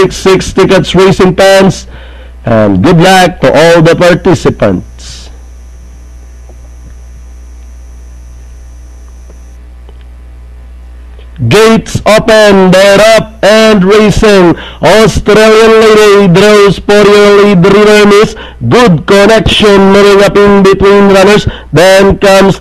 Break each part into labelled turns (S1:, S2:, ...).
S1: six six tickets racing fans and good luck to all the participants. Gates open, they're up and racing. Australian lady draws for your lead miss. Good connection moving up in between runners. Then comes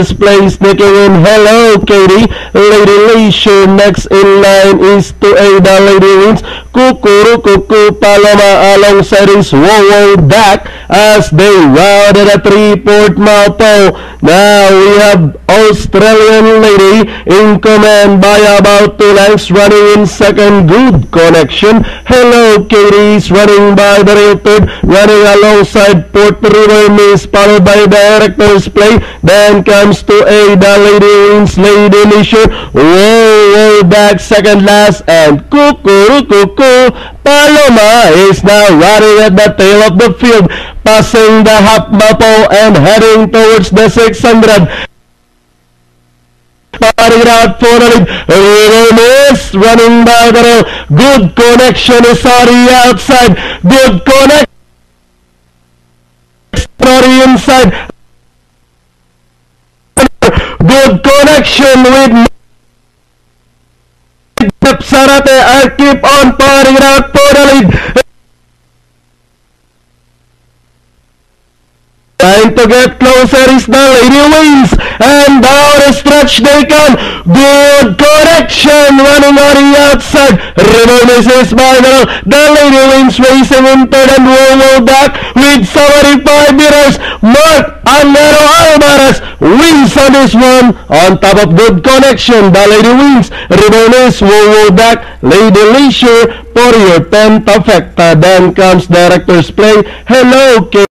S1: director's place in. Hello Katie. Lady Leisure next in line is to Ada Lady Wins. Kukuru Kuku Paloma alongside his Wow back as they routed a three-port Maupo. Now we have Australian lady in command by about two lengths running in second. Good connection. Hello Katie's running by the third. Running alongside Port River Miss followed by director's play. Then comes to Ada Lady Wins Lady Leisure. Whoa, whoa, back second last and Kukuru Kuku Paloma is now riding at the tail of the field, passing the half mapo and heading towards the 600. Starting out for the lead, Remus running by the rail. Good connection is on outside. Good connection. On inside. Good connection with Sarate. I keep on pouring out for the lead. Trying to get closer is the Lady Wings. And down the stretch they come. Good connection running on the outside. River misses by the The Lady Wings racing in third and roll back with 75 meters. Mark Alvaro Alvarez wins on this one. On top of good connection, the Lady Wings. Miss roll back. Lady Leisure 10th effect. Then comes director's play. Hello, Kate.